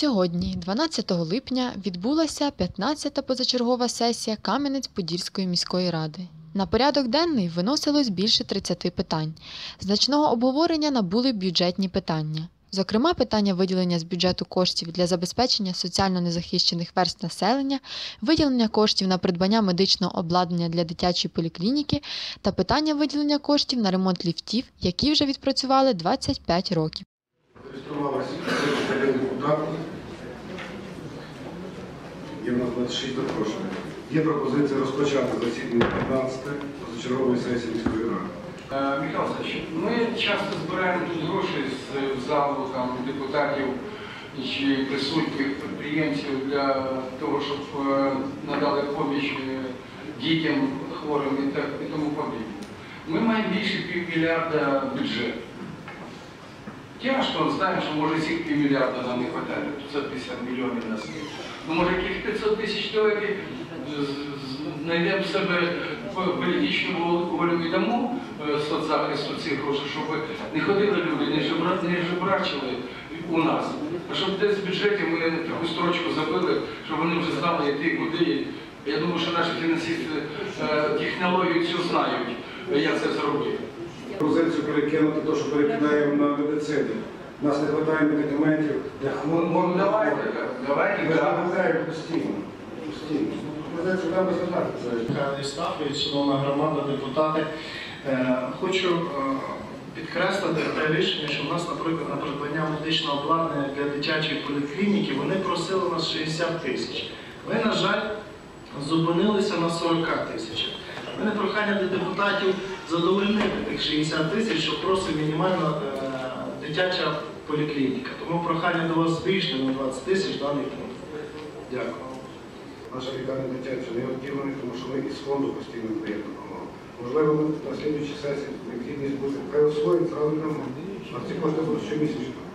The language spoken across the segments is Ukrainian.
Сьогодні, 12 липня, відбулася 15-та позачергова сесія Кам'янець-Подільської міської ради. На порядок денний виносилось більше 30 питань. Значного обговорення набули бюджетні питання. Зокрема, питання виділення з бюджету коштів для забезпечення соціально незахищених верст населення, виділення коштів на придбання медичного обладнання для дитячої поліклініки та питання виділення коштів на ремонт ліфтів, які вже відпрацювали 25 років. Зареєструвалося 31 депутат. Є в нас 26 запрошених. Є пропозиція розпочати засідання 15 позачергової сесії міської ради. Е, Михайло Васильович, ми часто збираємо тут гроші з залу там, депутатів чи присутніх підприємців для того, щоб е, надали поміч е, дітям хворим і, тому подібне. Ми маємо більше півмільярда бюджет. Тяжко, знаємо, що може цих півмільярда нам не вистачає, 550 мільйонів на світ. Ну, може, яких 500 тисяч чоловік знайдемо в себе політичну волю- і дамо е, соцзахисту цих грошей, щоб не ходили люди, не жебрачили у нас. А щоб десь в бюджеті ми таку строчку забили, щоб вони вже знали, йти куди. Я думаю, що наші фінансисти е, технологію цю знають, як це зробити. Пропозицію перекинути те, що перекидаємо на медицину. У нас не вистачає медикаментів для хворих. Ну, давайте, давайте, Ми так. постійно. Постійно. Пропозицію. Михайло шановна громада, депутати. Е, Хочу е, підкреслити те рішення, що в нас, наприклад, на придбання медичного обладнання для дитячої поліклініки вони просили нас 60 тисяч. Ви, на жаль, зупинилися на 40 тисячах. У мене прохання до депутатів задовольнити тих 60 тисяч, що просить мінімально е, дитяча поліклініка. Тому прохання до вас збільшити на 20 тисяч даний пункт. Дякую. Наша лікарня дитяча не відділена, тому що ми із фонду постійно приєднуємо. Можливо, на слідчій сесії необхідність буде. переосвоїти, зразу. А ці кошти будуть щомісячно.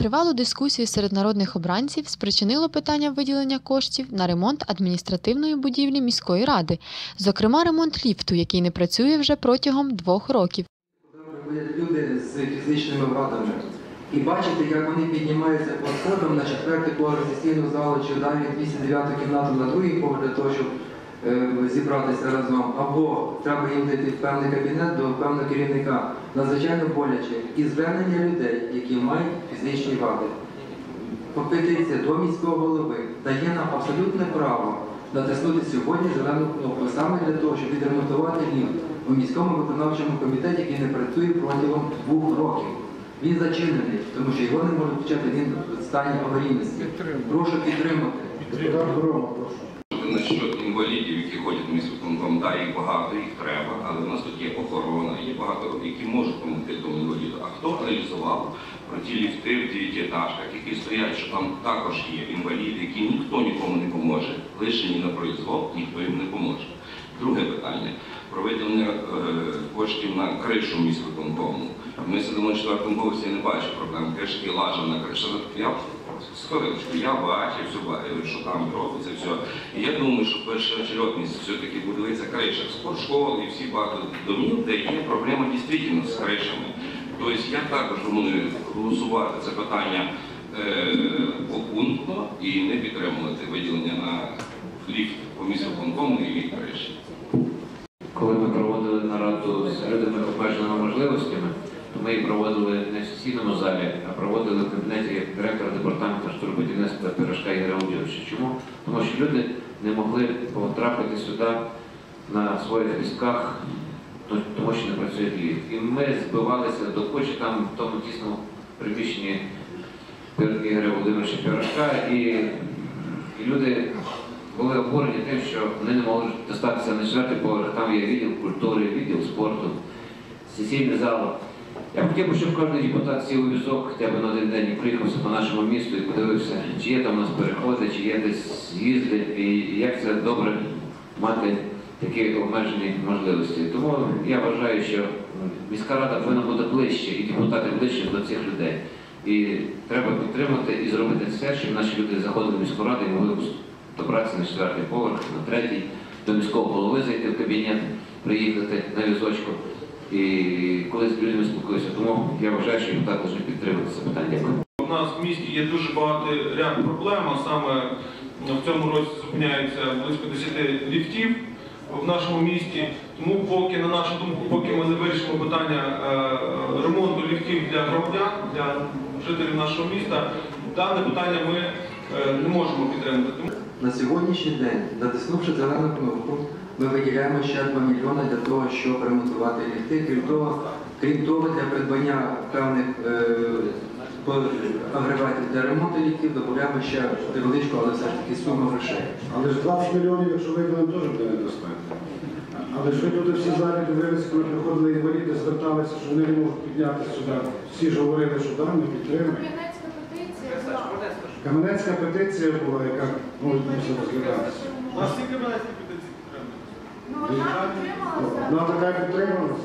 Тривалу дискусію серед народних обранців спричинило питання виділення коштів на ремонт адміністративної будівлі міської ради, зокрема ремонт ліфту, який не працює вже протягом двох років. Люди з фізичними вадами і бачите, як вони піднімаються по сходам на четвертий поверх сесійного залу чи далі 209 кімнату на другий поверх для того, щоб зібратися разом. Або треба їм зайти в певний кабінет до певного керівника. Надзвичайно боляче. І звернення людей, які мають фізичні вади. Пропозиція до міського голови дає нам абсолютне право натиснути сьогодні зелену кнопку саме для того, щоб відремонтувати ліфт у міському виконавчому комітеті, який не працює протягом двох років. Він зачинений, тому що його не можуть почати він в стані аварійності. Прошу підтримати. Депутат Грома, прошу. Інвалідів, які ходять в міськвиконком, да, їх багато, їх треба, але в нас тут є охорона, є багато, які можуть допомогти тому інваліду. А хто аналізував про ті ліфти в дев'ятиэтажках, які стоять, що там також є інваліди, які ніхто нікому не поможе, лишені на произвол, ніхто їм не поможе. Друге питання про виділення е, коштів на кришу міськвиконкому. Ми сидимо на четвертому поверсі, я не бачу проблем. Кришки лажана, криша. Я з хвилиночку, я бачив, все бачив, що там робиться, все. І я думаю, що першоочередність все-таки будується криша. Спортшколи і всі багато домів, де є проблема дійсно з кришами. Тобто я також пропоную голосувати це питання е, попунктно і не підтримувати виділення на ліфт по місту Конкому і криші. Коли ми проводили нараду з людьми з обмеженими можливостями, то ми її проводили не в сесійному залі, а проводили в кабінеті директора департаменту штурбудівництва Пирожка Ігоря Володимировича. Чому? Тому що люди не могли потрапити сюди на своїх ну, тому що не працює ліфт. І ми збивалися до кучі там в тому тісному приміщенні Ігоря Володимировича Пирожка, і, і люди були обурені тим, що вони не можуть достатися на четвертий поверх, там є відділ культури, відділ спорту, сесійний зал. Я хотів, би, щоб кожен депутат сів у візок хоча б на один день приїхався по нашому місту і подивився, чи є там у нас переходи, чи є десь з'їзди, і як це добре мати такі обмежені можливості. Тому я вважаю, що міська рада повинна бути ближче і депутати ближче до цих людей. І треба підтримати і зробити все, щоб наші люди заходили в міську раду і могли добратися на четвертий поверх, на третій, до міського голови зайти в кабінет, приїхати на візочку. І коли з людьми спілкуюся, тому я вважаю, що депутати повинні підтримати це питання. Дякую. у нас в місті є дуже багато ряд проблем, а саме в цьому році зупиняється близько 10 ліфтів в нашому місті. Тому поки, на нашу думку, поки ми не вирішимо питання е, ремонту ліфтів для громадян, для жителів нашого міста, дане питання ми е, не можемо підтримати. На сьогоднішній день, натиснувши зелену кнопку, ми виділяємо ще 2 мільйони для того, щоб ремонтувати ліфти. Крім того, крім того, для придбання певних е, агрегатів для ремонту ліфтів додаємо ще невеличку, але все ж таки суму грошей. Але ж 20 мільйонів, якщо виділимо, теж буде недостатньо. Але ж ви тут всі залі дивилися, коли приходили інваліди, зверталися, що вони не можуть піднятися сюди. Всі ж говорили, що да, ми підтримуємо. Кам'янецька петиція була. Кам'янецька петиція була, яка може розглядатися. Ну, одна підтрималася. Вона така підтрималася.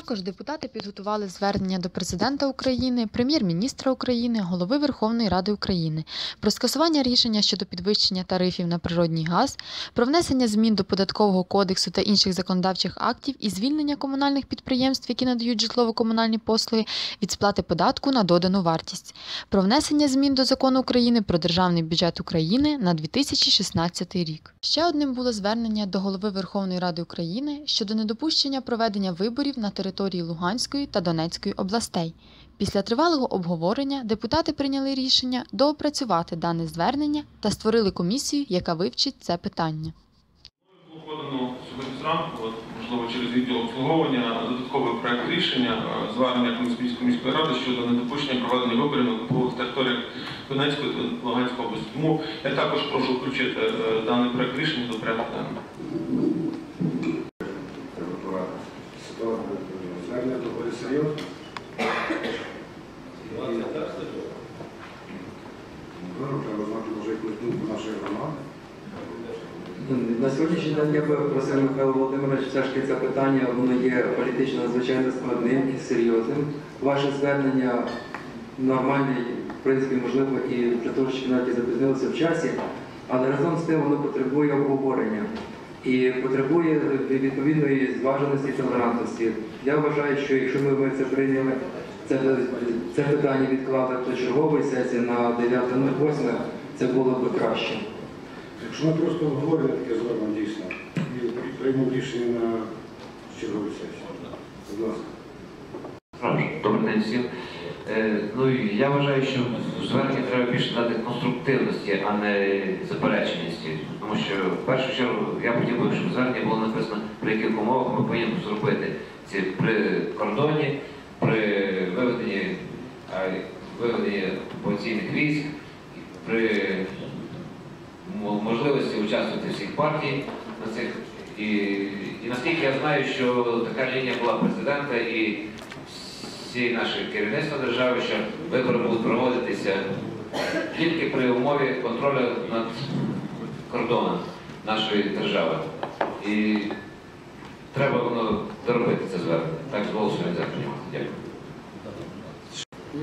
Також депутати підготували звернення до президента України, прем'єр-міністра України, голови Верховної Ради України про скасування рішення щодо підвищення тарифів на природній газ, про внесення змін до податкового кодексу та інших законодавчих актів і звільнення комунальних підприємств, які надають житлово-комунальні послуги, від сплати податку на додану вартість, про внесення змін до закону України про державний бюджет України на 2016 рік. Ще одним було звернення до голови Верховної Ради України щодо недопущення проведення виборів на території Луганської та Донецької областей. Після тривалого обговорення депутати прийняли рішення доопрацювати дане звернення та створили комісію, яка вивчить це питання. Було сьогодні зранку, можливо, через відділ обслуговування, додатковий проект рішення е, звернення Комісійської міської ради щодо недопущення проведення виборів на окупованих територіях Донецької та Луганської області. Тому я також прошу включити е, даний проект рішення до порядку денного. Ситуація звернення доволі серйозно. Ну, Треба знати, може, якусь думку нашої громади. На сьогоднішній день я би просив Михайло Володимирович, все ж таки це питання воно є політично надзвичайно складним і серйозним. Ваше звернення нормальне, в принципі, можливо, і для того, що навіть запізнилося в часі, але разом з тим воно потребує обговорення і потребує відповідної зваженості і толерантності. Я вважаю, що якщо ми, це прийняли, це, це питання відклали до чергової сесії на 9.08, це було б краще. Якщо ми просто обговорюємо таке зробимо дійсно і приймемо рішення на чергову сесії. Будь ласка. Добрий день всім. Е, Ну, я вважаю, що в зверненні треба більше дати конструктивності, а не запереченості. Тому що в першу чергу я хотів би, щоб в зверненні було написано, при яких умовах ми повинні зробити ці при кордоні, при виведенні, виведенні окупаційних військ, при можливості участвувати всіх партій на цих. І, і наскільки я знаю, що така лінія була президента і всі наші керівництва держави, що вибори будуть проводитися тільки при умові контролю над кордоном нашої держави. І треба воно доробити це звернення. Так з голосу не звернення. Дякую.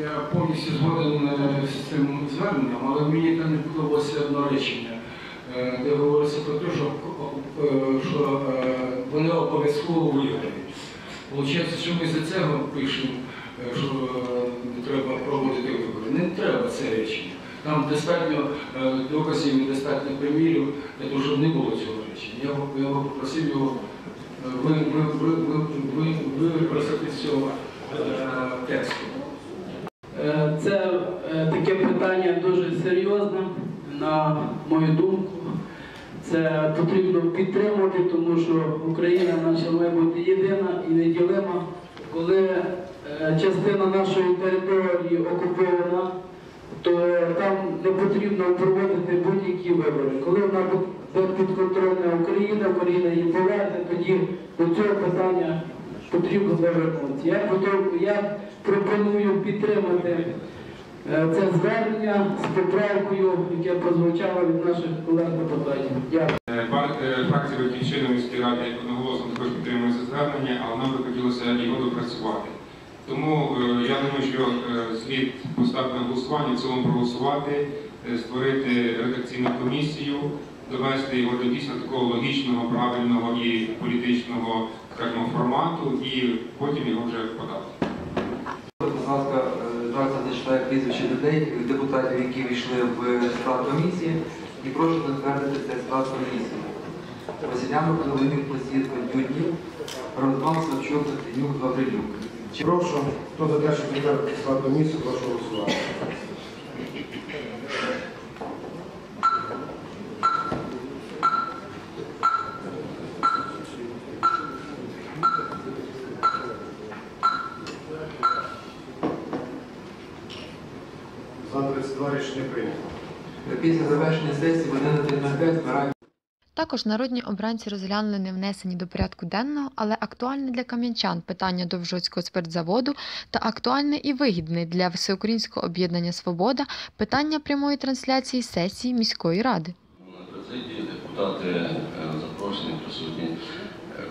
Я повністю згоден е, з цим зверненнем, але мені там не подобалося одне речення, е, де говориться про те, що, е, що вони обов'язково виграють. Получається, що ми за цього пишемо, що е, треба проводити вибори. Не треба це речення. Там достатньо е, доказів і достатньо примірів того, щоб не було цього речення. Я, б попросив його е, ви, ви, ви, ви, ви, випросити з цього тексту. Це таке питання дуже серйозне, на мою думку. Це потрібно підтримувати, тому що Україна наша має бути єдина і неділима. Коли частина нашої території окупована, то там не потрібно проводити будь-які вибори. Коли вона буде підконтрольна Україна, Україна її поверне, тоді до цього питання потрібно повернутися. Я, я пропоную підтримати е, це звернення з поправкою, яке прозвучало від наших колег-депутатів. Дякую. Е, е, Фракція «Батьківщина» в міській раді одноголосно також підтримує це звернення, але нам би хотілося його допрацювати. Тому е, я думаю, що е, слід поставити на голосування, в цілому проголосувати, е, створити редакційну комісію, довести його до дійсно такого логічного, правильного і політичного скажімо, формату, і потім його вже подати. Будь ласка, зараз зачитаю прізвище людей, депутатів, які війшли в склад комісії, і прошу затвердити цей склад комісії. Василянов, Леонід Посідко, Дюднів, Розвал, Савчук, Тенюк, Гаврилюк. Прошу, хто за те, щоб підтвердити склад комісії, прошу голосувати. За 32 рішення прийнято. Після завершення сесії в 11.05 збираємо Також народні обранці розглянули не внесені до порядку денного, але актуальне для кам'янчан питання Довжоцького спиртзаводу та актуальне і вигідне для Всеукраїнського об'єднання Свобода питання прямої трансляції сесії міської ради. На президії депутати е, запрошені, присутні. Е,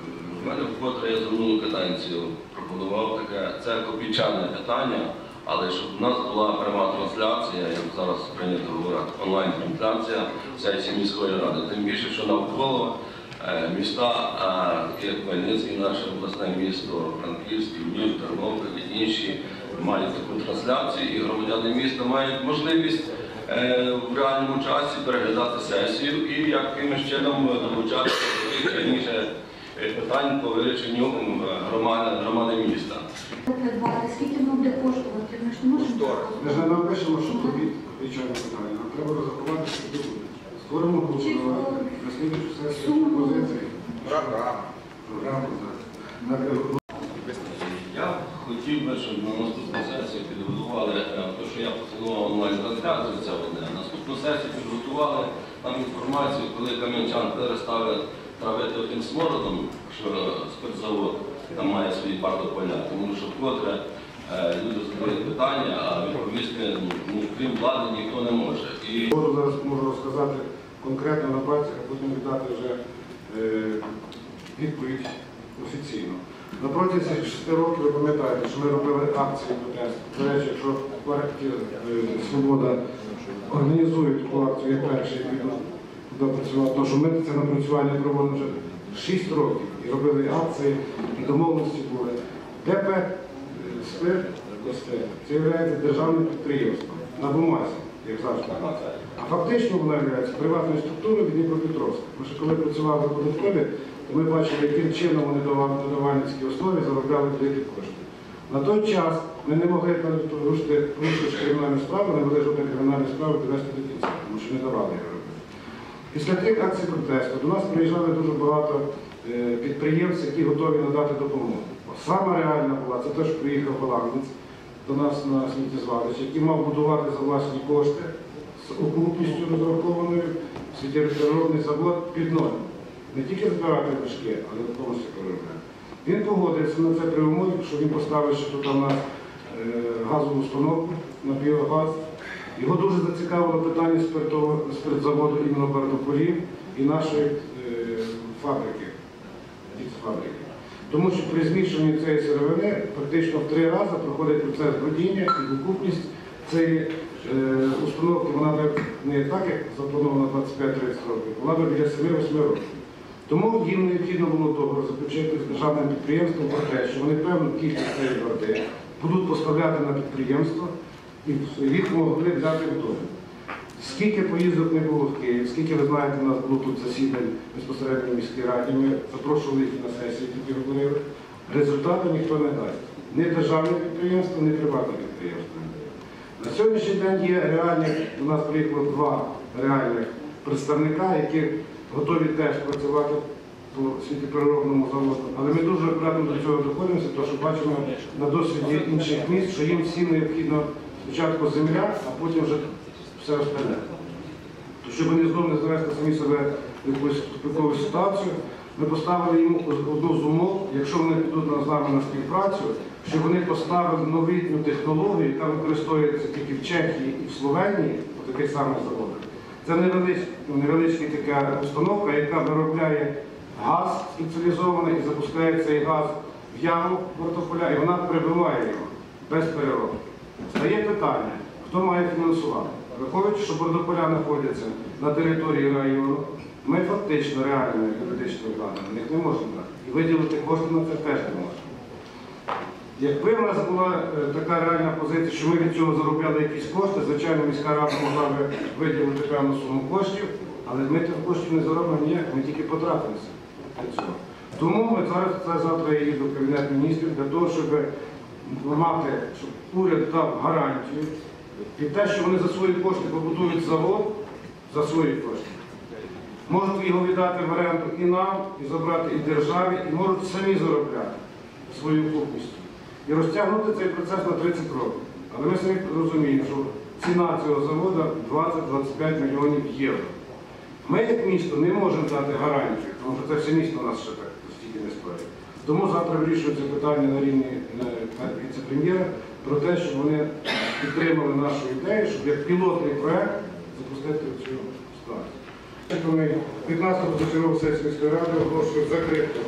В мене вкотре я минулу каденцію пропонував таке, це копійчане питання, але щоб в нас була пряма трансляція, як зараз прийнято говорити, онлайн-трансляція сесії міської ради. Тим більше, що навколо е, міста, е, як Хмельницький, наше обласне місто, Франківський, Львів, Тернопіль і інші мають таку трансляцію, і громадяни міста мають можливість е, в реальному часі переглядати сесію і якимось чином долучатися до питань по вирішенню громади, громади міста. Скільки воно буде коштувати? Ми ж не можемо. Ми ж не напишемо, що тобі відповідальне питання. Нам треба розрахувати, що буде. Створимо групу, на слідчу сесію пропозиції. Програму. Програму, Я хотів би, щоб на наступну сесію підготували, е, те, що я пропонував онлайн-трансляцію, це одне. Наступну сесію підготували там інформацію, коли кам'янчан переставили травити тим смородом, що спиртзавод там має свої партополя, тому що вкотре е, люди задають питання, а відповісти ну, крім влади ніхто не може. І зараз можу розказати конкретно на пальцях, а потім віддати вже е, відповідь офіційно. На протязі цих шести років ви пам'ятаєте, що ми робили акції протесту. До речі, якщо партія е, Свобода організує таку акцію, я перший піду туди працювати, тому що ми це напрацювання проводимо вже 6 років і робили акції, і домовленості були. ДП е, «Спирт» «Костель» це є державним підприємством на бумазі, як завжди. А фактично вона є приватною структурою Дніпропетровська. Тому що коли працювали в податкові, то ми бачили, яким чином вони на давальницькій основі заробляли великі кошти. На той час ми не могли порушити кримінальну справу, не могли жодної кримінальної справи довести до кінця, тому що не давали робити. Після тих акцій протесту до нас приїжджали дуже багато е, підприємців, які готові надати допомогу. Сама реальна була, це те, що приїхав голландець до нас на сміттєзвалище, який мав будувати за власні кошти з окупністю розрахованою світєпереробний завод під ноль. Не тільки збирати мішки, але повністю переробляти. Він погодився на це при умові, що він поставив ще тут у нас е, газову установку на біогаз. Його дуже зацікавило питання спиртзаводу іменно Бардополів і нашої е, фабрики, фабрики. Тому що при змішанні цієї сировини фактично в три рази проходить процес бродіння і викупність цієї е, установки вона би не так, як заплановано 25-30 років, вона би біля 7-8 років. Тому їм необхідно було договор заключити з державним підприємством про те, що вони певну кількість цієї води будуть поставляти на підприємство і їх могли взяти в домі. Скільки поїздок не було в Київ, скільки ви знаєте, у нас було тут засідань безпосередньо в міській раді, ми запрошували їх на сесії, тоді говорили. Результату ніхто не дасть. Ні державне підприємство, ні приватне підприємство. На сьогоднішній день є реальні, у нас приїхало два реальних представника, які готові теж працювати по світопереробному заводу. Але ми дуже акуратно до цього доходимося, тому що бачимо на досвіді інших міст, що їм всім необхідно спочатку земля, а потім вже все остальне. Щоб вони знову не завести самі себе в якусь тупикову ситуацію, ми поставили їм одну з умов, якщо вони підуть з нами на співпрацю, щоб вони поставили новітню технологію, яка використовується тільки в Чехії і в Словенії, по таких самих заводах. Це невеличка, така установка, яка виробляє газ спеціалізований і запускає цей газ в яму портополя, і вона перебиває його без переробки. Стає питання, хто має фінансувати. Виходить, що бордополя знаходяться на території району, ми фактично реально юридично влади на них не можемо дати. І виділити кошти на це теж не можемо. Якби в нас була е, така реальна позиція, що ми від цього заробляли якісь кошти, звичайно, міська рада могла би виділити певну суму коштів, але ми тих коштів не заробимо ніяк, ми тільки потратимося для цього. Тому ми зараз це завтра я їду в Кабінет міністрів для того, щоб мати, щоб уряд дав гарантію під те, що вони за свої кошти побудують завод за свої кошти. Можуть його віддати в оренду і нам, і забрати і державі, і можуть самі заробляти свою купністю. І розтягнути цей процес на 30 років. Але ми самі розуміємо, що ціна цього заводу 20-25 мільйонів євро. Ми, як місто, не можемо дати гарантію, тому що це все місто у нас ще так стільки не стоїть. Тому завтра вирішується питання на рівні віце-прем'єра про те, щоб вони підтримали нашу ідею, щоб як пілотний проект запустити цю ситуацію. Ми 15 позачергову сесію міської ради оголошую закритою.